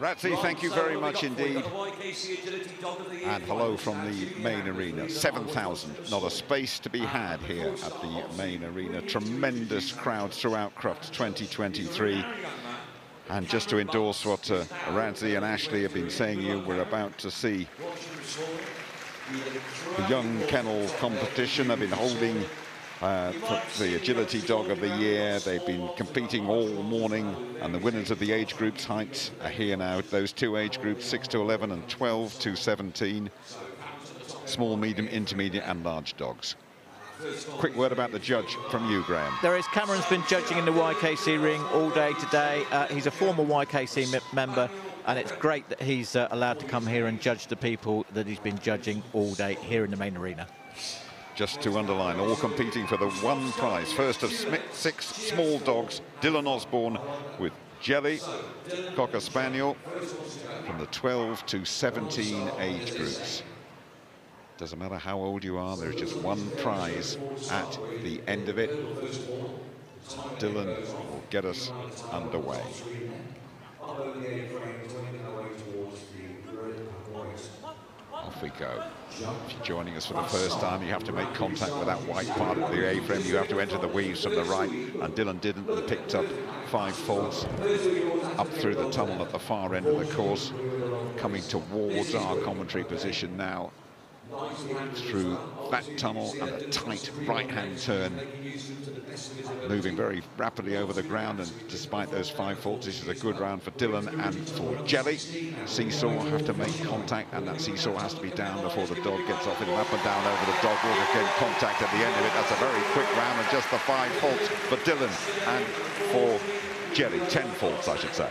Ratsy, thank you very much indeed. And hello from the main arena. 7,000, not a space to be had here at the main arena. Tremendous crowds throughout Crufts 2023. And just to endorse what uh, and Ashley have been saying you, we're about to see the young kennel competition. I've been holding uh, the Agility Dog of the Year. They've been competing all morning, and the winners of the age groups heights are here now. Those two age groups, 6 to 11 and 12 to 17. Small, medium, intermediate, and large dogs. Quick word about the judge from you, Graham. There is Cameron's been judging in the YKC ring all day today. Uh, he's a former YKC member, and it's great that he's uh, allowed to come here and judge the people that he's been judging all day here in the main arena just to underline, all competing for the one prize. First of six small dogs, Dylan Osborne with Jelly, Cocker Spaniel, from the 12 to 17 age groups. Doesn't matter how old you are, there's just one prize at the end of it. Dylan will get us underway. Off we go. If you're joining us for the first time, you have to make contact with that white part of the A-frame. You have to enter the weaves from the right, and Dylan didn't. And picked up five faults up through the tunnel at the far end of the course, coming towards our commentary position now through that tunnel and a tight right-hand turn moving very rapidly over the ground and despite those five faults this is a good round for Dylan and for Jelly Seesaw have to make contact and that seesaw has to be down before the dog gets off it up and down over the dog will get contact at the end of it that's a very quick round and just the five faults for Dylan and for Jelly 10 faults I should say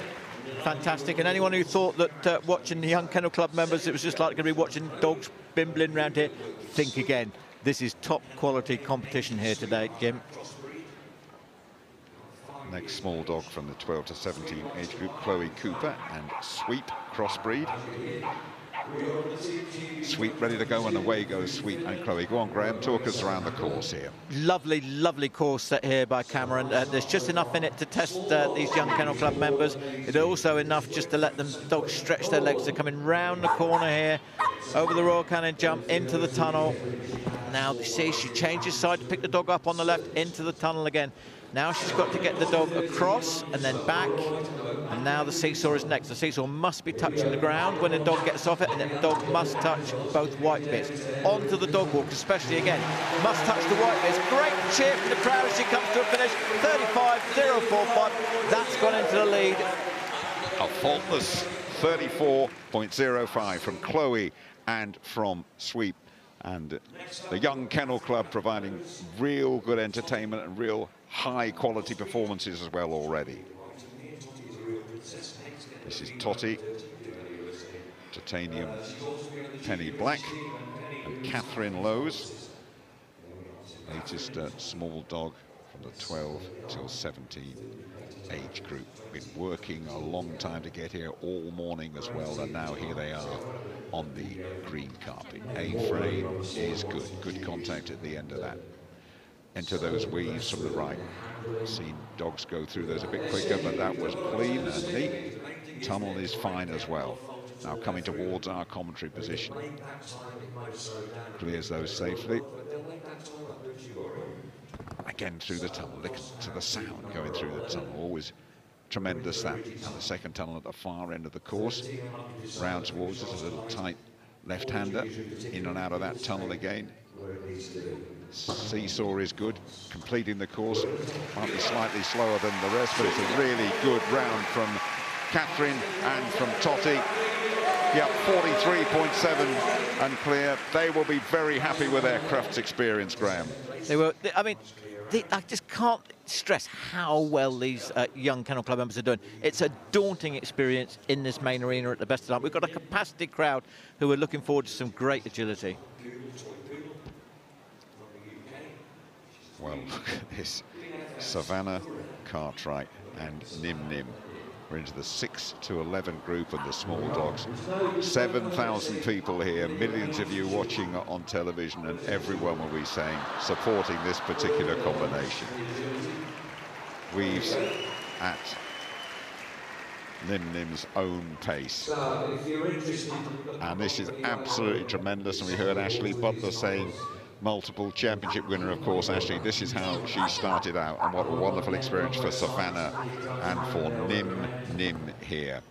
fantastic. And anyone who thought that uh, watching the Young Kennel Club members, it was just like going to be watching dogs bimbling around here, think again. This is top quality competition here today, Jim. Next small dog from the 12 to 17 age group, Chloe Cooper and Sweep Crossbreed. Sweep ready to go, and away goes Sweep and Chloe. Go on, Graham, talk us around the course here. Lovely, lovely course set here by Cameron. Uh, there's just enough in it to test uh, these young Kennel Club members. It's also enough just to let them dogs stretch their legs. They're coming round the corner here, over the Royal Canin jump, into the tunnel. Now, you see, she changes side to pick the dog up on the left, into the tunnel again. Now she's got to get the dog across and then back. And now the seesaw is next. The seesaw must be touching the ground when the dog gets off it, and the dog must touch both white bits. Onto the dog walk, especially again. Must touch the white bits. Great cheer from the crowd as she comes to a finish. 35.045. That's gone into the lead. A faultless 34.05 from Chloe and from Sweep and the Young Kennel Club providing real good entertainment and real high quality performances as well already. This is Totty, Titanium Penny Black, and Catherine Lowe's, latest uh, small dog from the 12 till 17 age group. Been working a long time to get here all morning as well, and now here they are on the green carpet. A-frame is good. Good contact at the end of that. Enter those weaves from the right. Seen dogs go through those a bit quicker, but that was clean and neat. Tunnel is fine as well. Now coming towards our commentary position. Clears those safely. Again through the tunnel, listen to the sound going through the tunnel. Always tremendous that. And the second tunnel at the far end of the course. Round towards us, a little tight left-hander. In and out of that tunnel again. Seesaw is good, completing the course. Might be slightly slower than the rest, but it's a really good round from Catherine and from Totty. Yep, 43.7 and clear. They will be very happy with their Crufts experience, Graham. They were, I mean, they, I just can't stress how well these uh, young Kennel Club members are doing. It's a daunting experience in this main arena at the best of time. We've got a capacity crowd who are looking forward to some great agility. Well, look at this. Savannah, Cartwright and Nim Nim. We're into the 6 to 11 group and the small dogs. 7,000 people here, millions of you watching on television, and everyone will be saying, supporting this particular combination. Weaves at Nim Nim's own pace. And this is absolutely tremendous. And we heard Ashley Butler saying, multiple championship winner, of course, Ashley. This is how she started out, and what a wonderful experience for Savannah and for Nim Nim here.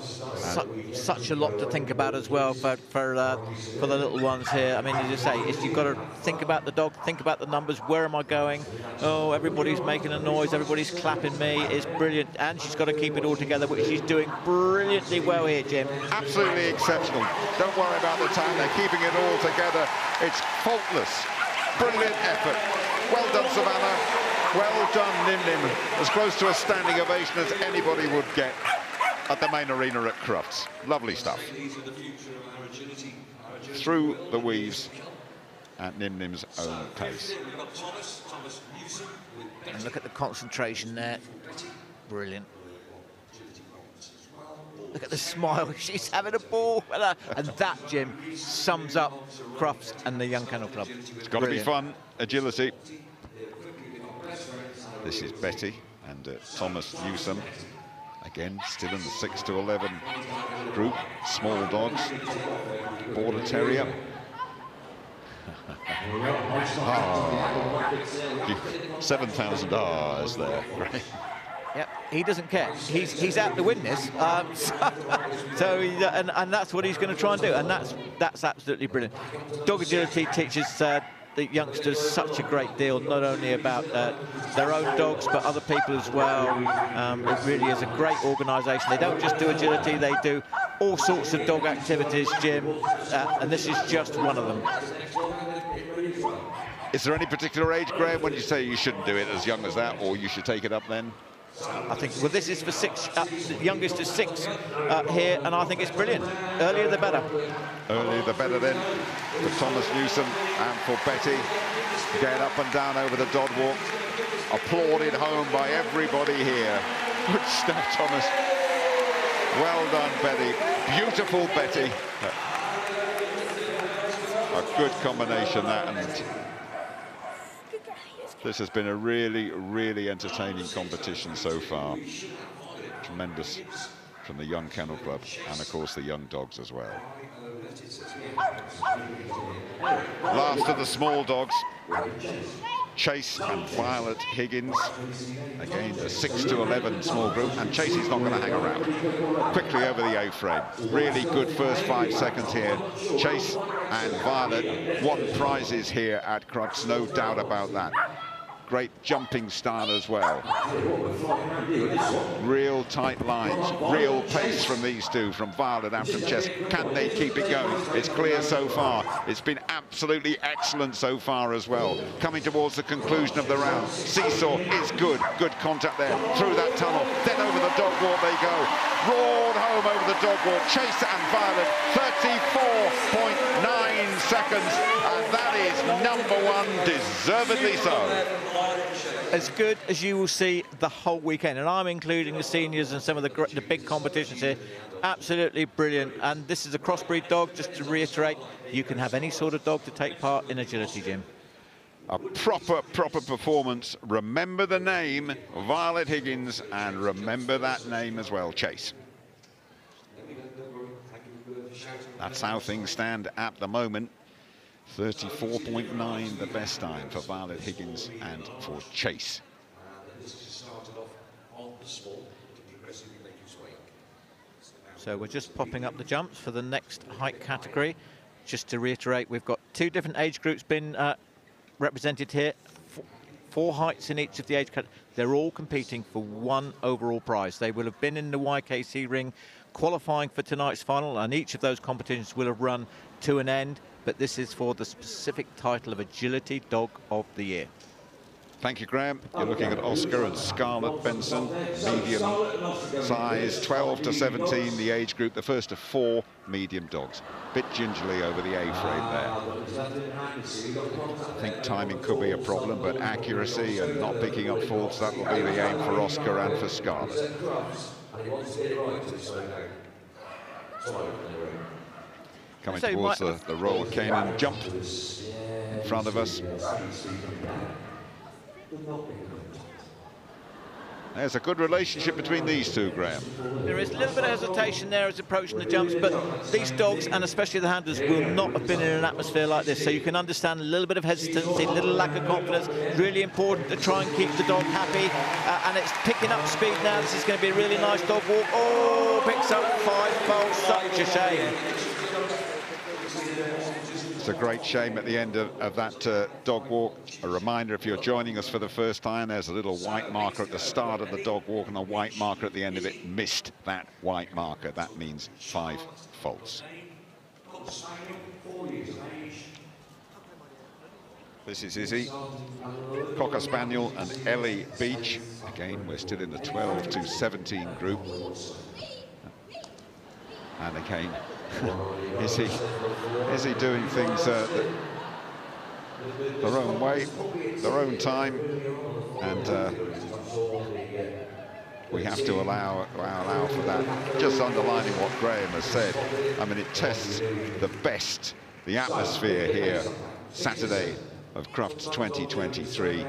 Su such a lot to think about as well for for uh, for the little ones here. I mean, as you say, you've got to think about the dog, think about the numbers. Where am I going? Oh, everybody's making a noise. Everybody's clapping me. It's brilliant, and she's got to keep it all together, which she's doing brilliantly well here, Jim. Absolutely exceptional. Don't worry about the time. They're keeping it all together. It's faultless. Brilliant effort. Well done, Savannah. Well done, Nim Nim. As close to a standing ovation as anybody would get at the main arena at Crufts. Lovely stuff. Through the weaves at Nim Nim's own pace. And look at the concentration there. Brilliant. Look at the smile. She's having a ball. And that, Jim, sums up Crufts and the Young Kennel Club. It's got to be fun. Agility. This is Betty and uh, Thomas Newsom. Again, still in the 6 to 11 group. Small dogs. Border Terrier. oh, 7,000 R's there. Right. Yep, he doesn't care. He's he's out to win this, um, so, so he, and and that's what he's going to try and do, and that's that's absolutely brilliant. Dog agility teaches uh, the youngsters such a great deal, not only about uh, their own dogs, but other people as well. Um, it really is a great organisation. They don't just do agility, they do all sorts of dog activities, Jim, uh, and this is just one of them. Is there any particular age, Graham, when you say you shouldn't do it as young as that, or you should take it up then? I think, well, this is for six, uh, youngest is six uh, here, and I think it's brilliant. Earlier the better. Earlier the better then for Thomas Newsom and for Betty. Get up and down over the dog walk. Applauded home by everybody here. Good stuff, Thomas. Well done, Betty. Beautiful Betty. A good combination, that, and this has been a really, really entertaining competition so far. Tremendous from the Young Kennel Club and, of course, the young dogs as well. Last of the small dogs, Chase and Violet Higgins. Again, a 6 to 11 small group, and Chase is not going to hang around. Quickly over the A-frame. Really good first five seconds here. Chase and Violet won prizes here at Crufts, no doubt about that great jumping style as well. Real tight lines, real pace from these two, from Violet and from Chess. Can they keep it going? It's clear so far. It's been absolutely excellent so far as well. Coming towards the conclusion of the round. Seesaw is good. Good contact there. Through that tunnel. Then over the dog walk they go. Roared home over the dog walk. Chase and Violet, 34.9 seconds. And that is number one, deservedly so as good as you will see the whole weekend. And I'm including the seniors and some of the, the big competitions here. Absolutely brilliant. And this is a crossbreed dog, just to reiterate, you can have any sort of dog to take part in agility, Jim. A proper, proper performance. Remember the name, Violet Higgins, and remember that name as well, Chase. That's how things stand at the moment. 34.9 the best time for Violet Higgins and for Chase. So we're just popping up the jumps for the next height category. Just to reiterate, we've got two different age groups been uh, represented here. Four heights in each of the age categories. They're all competing for one overall prize. They will have been in the YKC ring qualifying for tonight's final, and each of those competitions will have run to an end but this is for the specific title of Agility Dog of the Year. Thank you, Graham. You're looking at Oscar and Scarlett Benson, medium size, 12 to 17, the age group, the first of four medium dogs. Bit gingerly over the A-frame there. I think timing could be a problem, but accuracy and not picking up faults, that will be the aim for Oscar and for Scarlett coming so towards the, the Royal Canin jump in front of us. There's a good relationship between these two, Graham. There is a little bit of hesitation there as approaching the jumps, but these dogs, and especially the handlers, will not have been in an atmosphere like this. So you can understand a little bit of hesitancy, a little lack of confidence. Really important to try and keep the dog happy. Uh, and it's picking up speed now. This is going to be a really nice dog walk. Oh, picks up five fold. Such a shame. It's a great shame at the end of, of that uh, dog walk. A reminder, if you're joining us for the first time, there's a little white marker at the start of the dog walk and a white marker at the end of it. Missed that white marker. That means five faults. This is Izzy, Cocker Spaniel and Ellie Beach. Again, we're still in the 12 to 17 group. And again, is he is he doing things uh, their own way, their own time, and uh, we have to allow, allow allow for that. Just underlining what Graham has said. I mean, it tests the best, the atmosphere here Saturday of Crufts 2023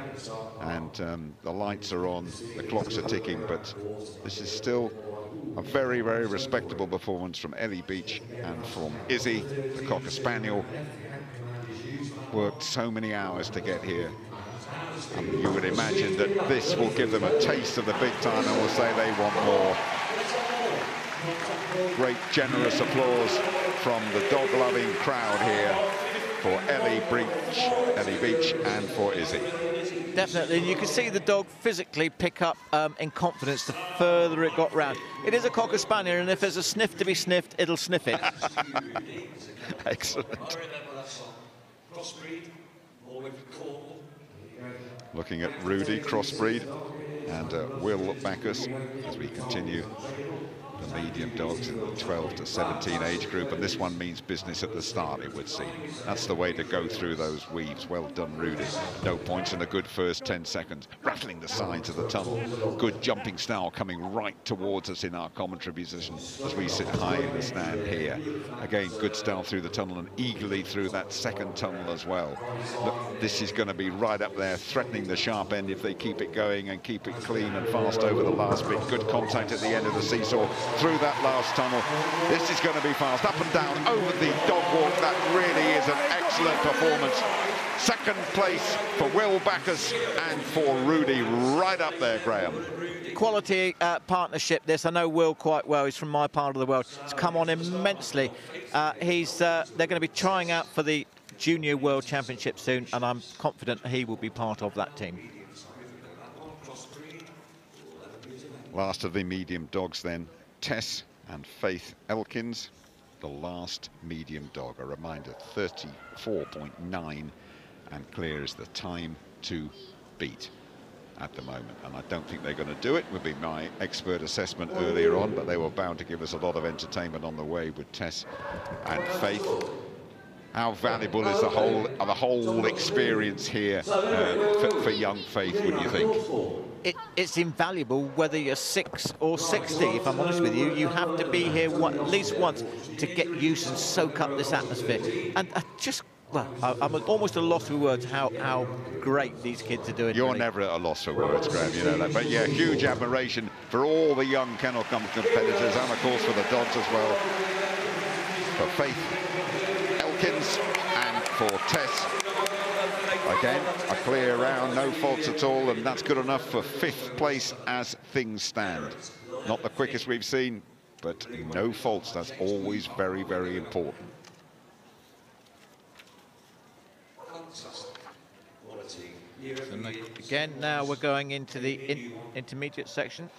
and um, the lights are on the clocks are ticking but this is still a very, very respectable performance from Ellie Beach and from Izzy, the Cocker Spaniel. Worked so many hours to get here. And you would imagine that this will give them a taste of the big time and will say they want more. Great generous applause from the dog-loving crowd here for Ellie Beach, Ellie Beach and for Izzy definitely. You can see the dog physically pick up um, in confidence the further it got round. It is a Cocker Spaniel, and if there's a sniff to be sniffed, it'll sniff it. Excellent. Looking at Rudy, crossbreed, and uh, Will Backus as we continue the medium dogs in the 12 to 17 age group, and this one means business at the start, it would seem. That's the way to go through those weaves. Well done, Rudy. No points in a good first 10 seconds. Rattling the sides of the tunnel. Good jumping style coming right towards us in our commentary position as we sit high in the stand here. Again, good style through the tunnel and eagerly through that second tunnel as well. Look, this is going to be right up there, threatening the sharp end if they keep it going and keep it clean and fast over the last bit. Good contact at the end of the seesaw through that last tunnel. This is going to be fast, up and down, over the dog walk. That really is an excellent performance. Second place for Will Backus and for Rudy, right up there, Graham. Quality uh, partnership, this. I know Will quite well. He's from my part of the world. It's come on immensely. Uh, he's. Uh, they're going to be trying out for the Junior World Championship soon, and I'm confident he will be part of that team. Last of the medium dogs then, Tess and Faith Elkins, the last medium dog. A reminder, 34.9 and clear is the time to beat at the moment. And I don't think they're going to do it, would be my expert assessment earlier on, but they were bound to give us a lot of entertainment on the way with Tess and Faith. How valuable is the whole the whole experience here uh, for, for young Faith, would you think? It, it's invaluable whether you're six or 60, if I'm honest with you. You have to be here one, at least once to get used and soak up this atmosphere. And uh, just well, I, am almost at a loss for words how, how great these kids are doing. You're really. never at a loss for words, Graham, you know that. But yeah, huge admiration for all the young Kennel competitors and, of course, for the dogs as well. For Faith Elkins and for Tess Again, a clear round, no faults at all, and that's good enough for fifth place as things stand. Not the quickest we've seen, but no faults. That's always very, very important. Again, now we're going into the in intermediate section.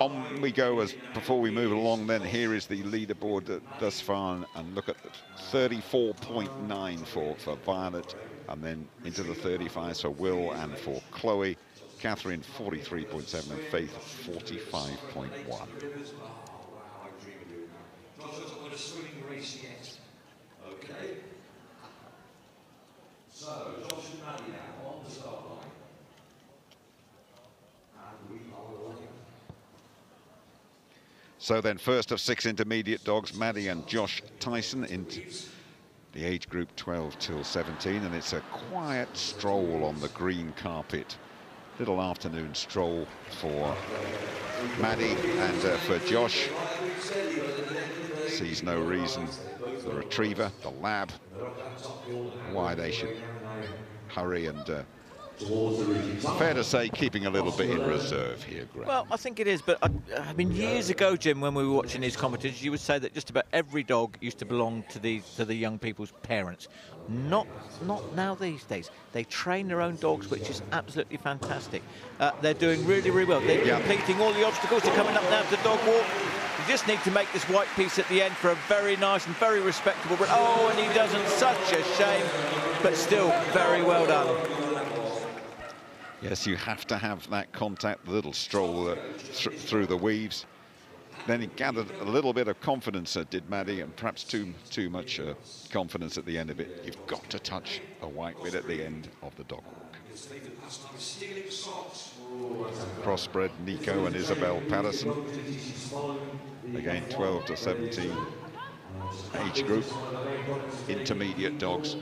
On we go as before we move along then here is the leaderboard thus far and look at 34.9 for, for Violet and then into the 35 for Will and for Chloe. Catherine 43.7 and Faith 45.1. Okay. So, Josh and now on the start line. So then, first of six intermediate dogs, Maddie and Josh Tyson into the age group 12 till 17, and it's a quiet stroll on the green carpet. Little afternoon stroll for Maddie and uh, for Josh. Sees no reason. The retriever, the lab, why they should hurry and uh, Fair to say, keeping a little bit in reserve here, Graham. Well, I think it is, but I, I, mean, years ago, Jim, when we were watching these competitions, you would say that just about every dog used to belong to the to the young people's parents. Not not now these days. They train their own dogs, which is absolutely fantastic. Uh, they're doing really, really well. They're yeah. completing all the obstacles. They're coming up now to dog walk. You just need to make this white piece at the end for a very nice and very respectable. Oh, and he doesn't. Such a shame, but still very well done. Yes, you have to have that contact, the little stroll uh, th through the weaves. Then he gathered a little bit of confidence, uh, did Maddie, and perhaps too too much uh, confidence at the end of it. You've got to touch a white bit at the end of the dog walk. Crossbred Nico and Isabel Patterson. Again, 12 to 17 age group. Intermediate dogs.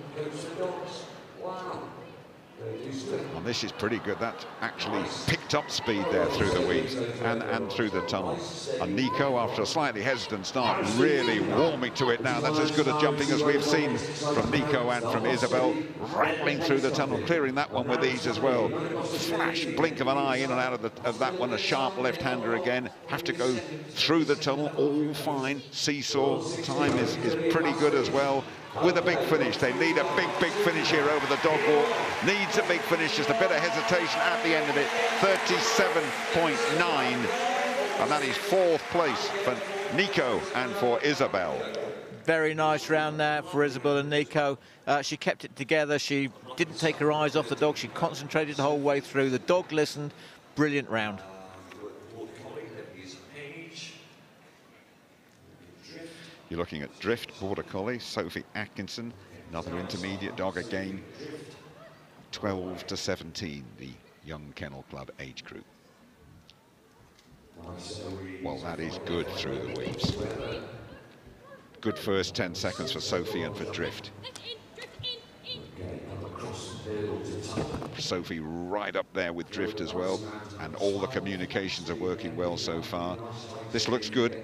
And this is pretty good. That actually picked up speed there through the weaves and, and through the tunnel. And Nico, after a slightly hesitant start, really warming to it now. That's as good a jumping as we've seen from Nico and from Isabel. Rattling through the tunnel, clearing that one with ease as well. Flash, blink of an eye in and out of, the, of that one. A sharp left-hander again. Have to go through the tunnel, all fine. Seesaw, time is, is pretty good as well with a big finish. They need a big, big finish here over the dog walk. Needs a big finish, just a bit of hesitation at the end of it. 37.9. And that is fourth place for Nico and for Isabel. Very nice round there for Isabel and Nico. Uh, she kept it together. She didn't take her eyes off the dog. She concentrated the whole way through. The dog listened. Brilliant round. You're looking at Drift, Border Collie, Sophie Atkinson, another intermediate dog again, 12 to 17, the young kennel club age group. Well, that is good through the weaves. Good first 10 seconds for Sophie and for Drift. Sophie right up there with Drift as well, and all the communications are working well so far. This looks good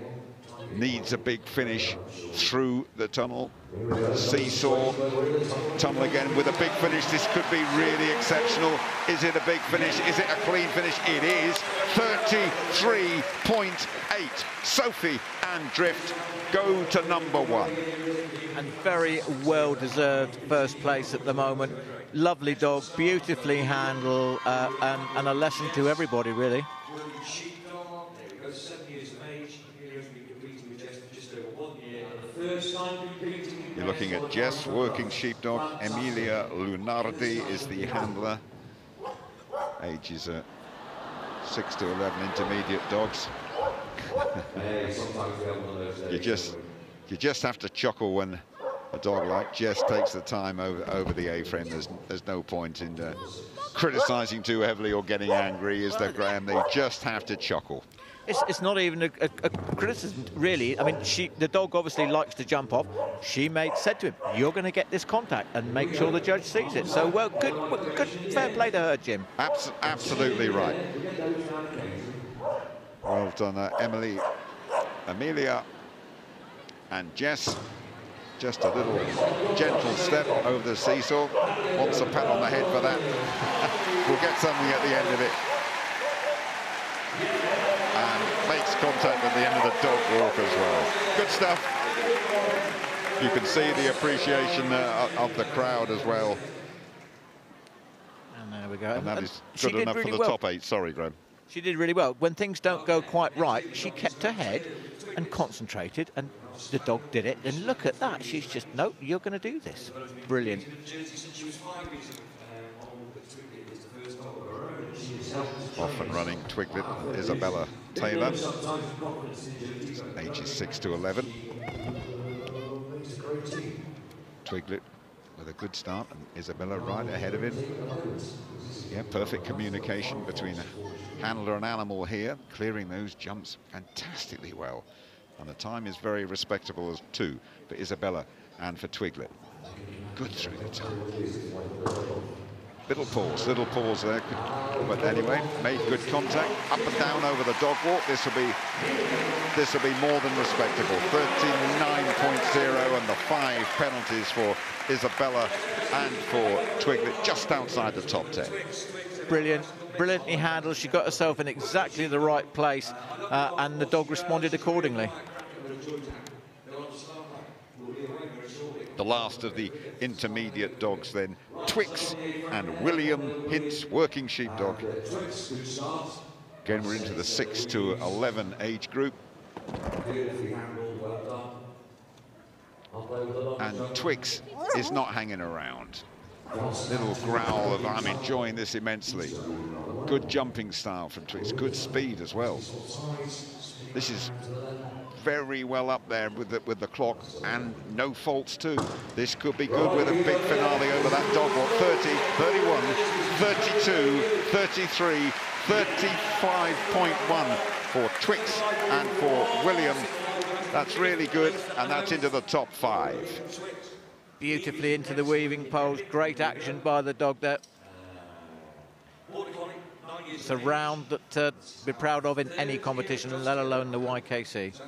needs a big finish through the tunnel. Seesaw, tunnel again with a big finish. This could be really exceptional. Is it a big finish? Is it a clean finish? It is. 33.8. Sophie and Drift go to number one. And very well-deserved first place at the moment. Lovely dog, beautifully handled, uh, and, and a lesson to everybody, really. You're looking at Jess, working sheepdog. Emilia Lunardi is the handler. Ages uh, 6 to 11 intermediate dogs. you just you just have to chuckle when a dog like Jess takes the time over over the A-frame. There's there's no point in uh, criticizing too heavily or getting angry, is there, Graham? They just have to chuckle it's, it's not even a, a, a, criticism, really. I mean, she, the dog obviously likes to jump off. She made, said to him, you're going to get this contact and make sure the judge sees it. So, well, good, good fair play to her, Jim. Abs absolutely right. Well done, uh, Emily, Amelia and Jess. Just a little gentle step over the seesaw. Wants a pat on the head for that. we'll get something at the end of it contact at the end of the dog walk as well. Good stuff. You can see the appreciation uh, of the crowd as well. And there we go. And that is good enough really for the well. top eight. Sorry, Graham. She did really well. When things don't go quite right, she kept her head and concentrated, and the dog did it. And look at that. She's just, no, you're going to do this. Brilliant. Off and running Twiglet, and Isabella Taylor, ages 6 to 11. Twiglet with a good start, and Isabella right ahead of him. Yeah, perfect communication between handler and animal here, clearing those jumps fantastically well. And the time is very respectable as two for Isabella and for Twiglet. Good through the tunnel. Little pause, little pause there. But anyway, made good contact. Up and down over the dog walk. This will be this will be more than respectable. 39.0 and the five penalties for Isabella and for Twiglet just outside the top 10. Brilliant, brilliantly handled. She got herself in exactly the right place uh, and the dog responded accordingly. The last of the intermediate dogs then, Twix and William Hintz, working sheepdog. Again, we're into the 6 to 11 age group. And Twix is not hanging around. Little growl of, I'm enjoying this immensely. Good jumping style from Twix, good speed as well. This is very well up there with the, with the clock and no faults too. This could be good with a big finale over that dog walk. 30, 31, 32, 33, 35.1 for Twix and for William. That's really good, and that's into the top five. Beautifully into the weaving poles. Great action by the dog there. It's a round that uh, be proud of in any competition, let alone the YKC.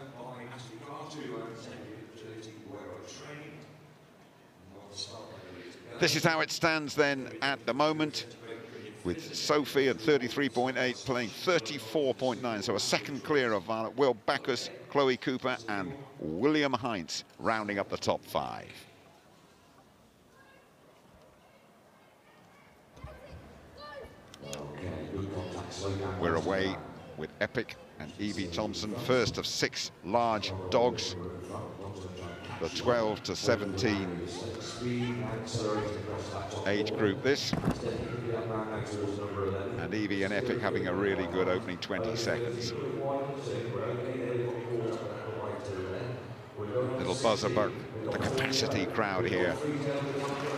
This is how it stands then at the moment with Sophie at 33.8 playing 34.9 so a second clear of Violet Will Backus Chloe Cooper and William Heinz rounding up the top five we're away with Epic and Evie Thompson first of six large dogs the 12 to 17 age group this. And Evie and Epic having a really good opening 20 seconds. Little buzzer but the capacity crowd here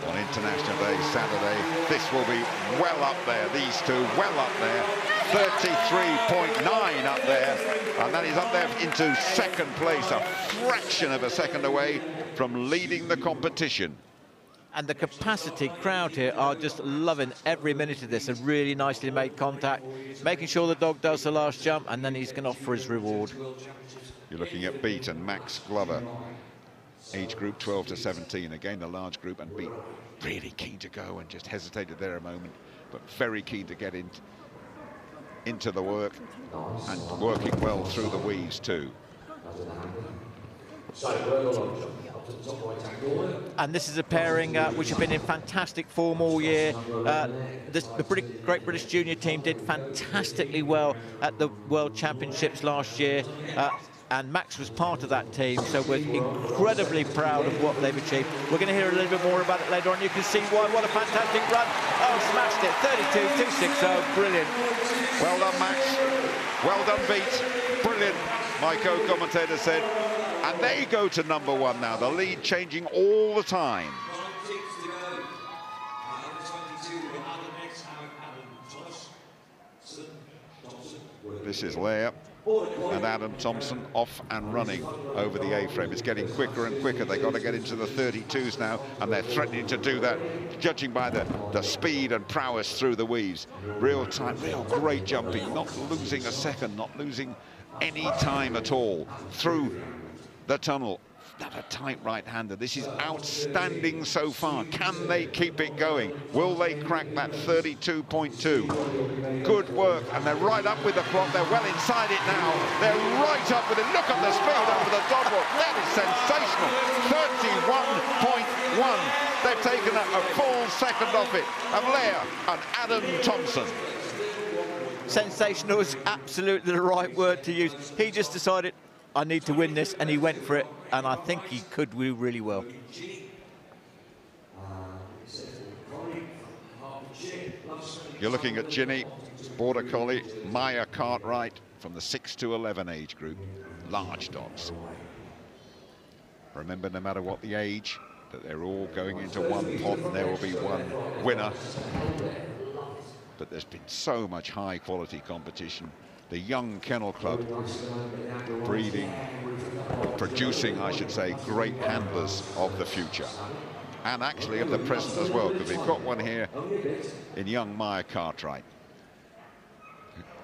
on International Day, Saturday. This will be well up there, these two well up there. 33.9 up there, and that is up there into second place, a fraction of a second away from leading the competition. And the capacity crowd here are just loving every minute of this and really nicely made contact, making sure the dog does the last jump, and then he's going to offer his reward. You're looking at Beat and Max Glover, age group 12 to 17. Again, the large group, and Beat really keen to go and just hesitated there a moment, but very keen to get in, into the work and working well through the weaves too. And this is a pairing uh, which have been in fantastic form all year. Uh, this, the Great British Junior team did fantastically well at the World Championships last year. Uh, and Max was part of that team, so we're incredibly proud of what they've achieved. We're going to hear a little bit more about it later on. You can see why, what a fantastic run. Oh, smashed it, 32, 260, brilliant. Well done, Max. Well done, Beat. Brilliant, my co-commentator said. And they go to number one now, the lead changing all the time. This is Leia and Adam Thompson off and running over the A-frame. It's getting quicker and quicker. They've got to get into the 32s now, and they're threatening to do that, judging by the, the speed and prowess through the weaves. Real time, real great jumping, not losing a second, not losing any time at all through the tunnel. Not a tight right-hander. This is outstanding so far. Can they keep it going? Will they crack that 32.2? Good work, and they're right up with the clock. They're well inside it now. They're right up with it. Look at the speed over the dog walk. That is sensational. 31.1. They've taken a, a full second off it. Of Leia and Adam Thompson sensational is absolutely the right word to use. He just decided, I need to win this, and he went for it, and I think he could do really well. You're looking at Ginny, Border Collie, Maya Cartwright from the 6 to 11 age group, large dogs. Remember, no matter what the age, that they're all going into one pot and there will be one winner. But there's been so much high quality competition the Young Kennel Club breeding, producing, I should say, great handlers of the future. and actually of the present as well, because we've got one here in young Maya Cartwright,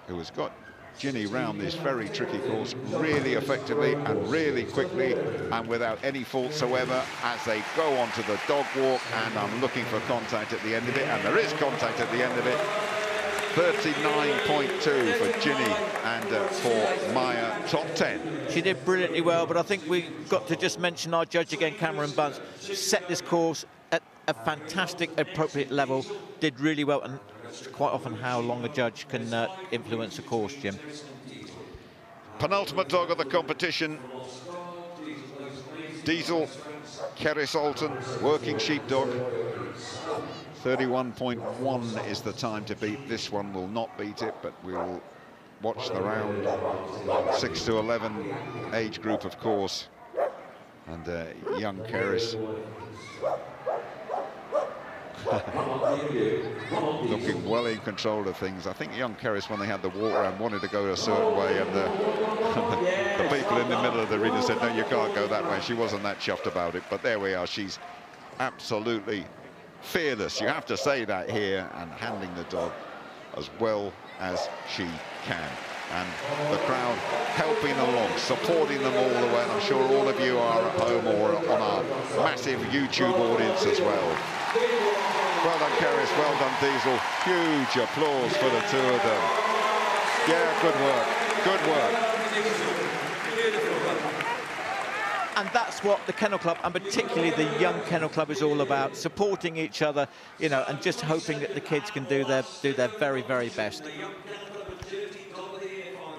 who has got Ginny round this very tricky course really effectively and really quickly and without any fault whatsoever as they go onto the dog walk. And I'm looking for contact at the end of it. And there is contact at the end of it 39.2 for Ginny and uh, for Maya, top 10. She did brilliantly well, but I think we've got to just mention our judge again, Cameron Bunce, set this course at a fantastic, appropriate level, did really well, and quite often how long a judge can uh, influence a course, Jim. Penultimate dog of the competition, Diesel, Kerris Alton, working sheepdog. 31.1 is the time to beat. This one will not beat it, but we'll watch the round. 6 to 11 age group, of course. And uh, young Kerris looking well in control of things. I think young Kerris, when they had the walk around, wanted to go a certain way, and the, the, people in the middle of the arena said, no, you can't go that way. She wasn't that chuffed about it, but there we are. She's absolutely fearless. You have to say that here, and handling the dog as well as she can. And the crowd helping along, supporting them all the way. And I'm sure all of you are at home or on our massive YouTube audience as well. Well done, Kerris. Well done, Diesel. Huge applause for the two of them. Yeah, good work. Good work. And that's what the Kennel Club, and particularly the young Kennel Club, is all about, supporting each other, you know, and just hoping that the kids can do their, do their very, very best.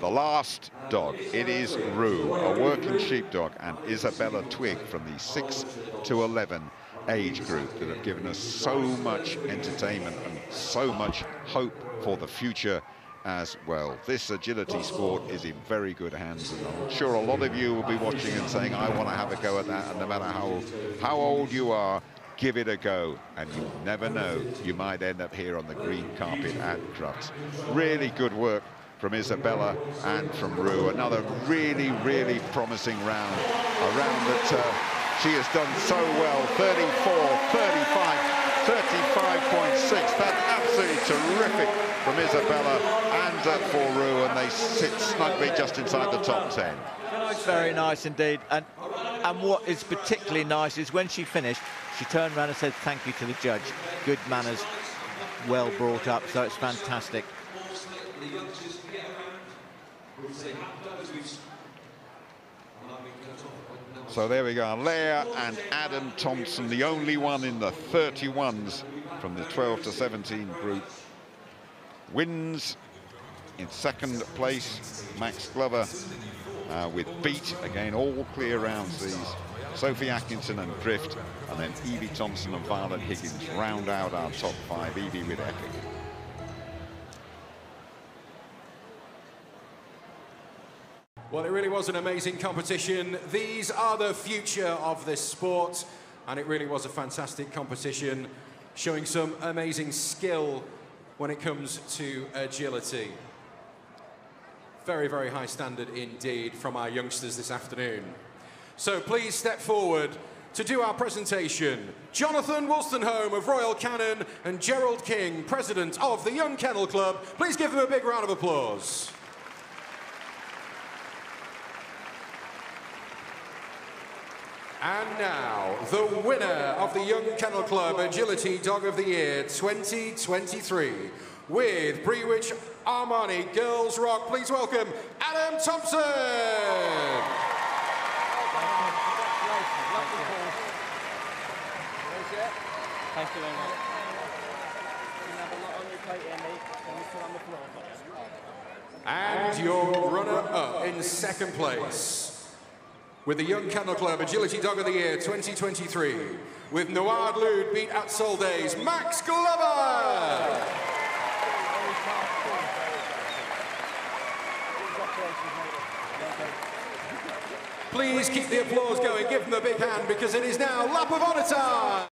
The last dog, it is Rue, a working sheepdog, and Isabella Twig from the 6 to 11 age group that have given us so much entertainment and so much hope for the future as well. This agility sport is in very good hands, and I'm sure a lot of you will be watching and saying, I want to have a go at that, and no matter how, how old you are, give it a go, and you never know, you might end up here on the green carpet at Crufts. Really good work from Isabella and from Rue. Another really, really promising round, a round that uh, she has done so well, 34, 35, 35.6. That's absolutely terrific from Isabella and uh, for Rue, and they sit snugly just inside the top 10. Very nice indeed. And, and what is particularly nice is when she finished, she turned around and said thank you to the judge. Good manners, well brought up, so it's fantastic. So there we go, Leah and Adam Thompson, the only one in the 31s from the 12 to 17 group. Wins in second place, Max Glover uh, with beat. Again, all clear rounds these. Sophie Atkinson and Drift, and then Evie Thompson and Violet Higgins round out our top five, Evie with Epic. Well, it really was an amazing competition. These are the future of this sport, and it really was a fantastic competition, showing some amazing skill when it comes to agility. Very, very high standard indeed from our youngsters this afternoon. So please step forward to do our presentation. Jonathan Wolstenholme of Royal Canin and Gerald King, President of the Young Kennel Club. Please give them a big round of applause. And now, the winner of the Young Kennel Club Agility Dog of the Year 2023 with Brewich Armani Girls Rock. Please welcome Adam Thompson. Thank you very much. And your runner-up in second place with the Young Kennel Club Agility Dog of the Year 2023 with Noad Lude beat at Soldays, Max Glover! Please keep the applause going, give them a big hand because it is now lap of honour time!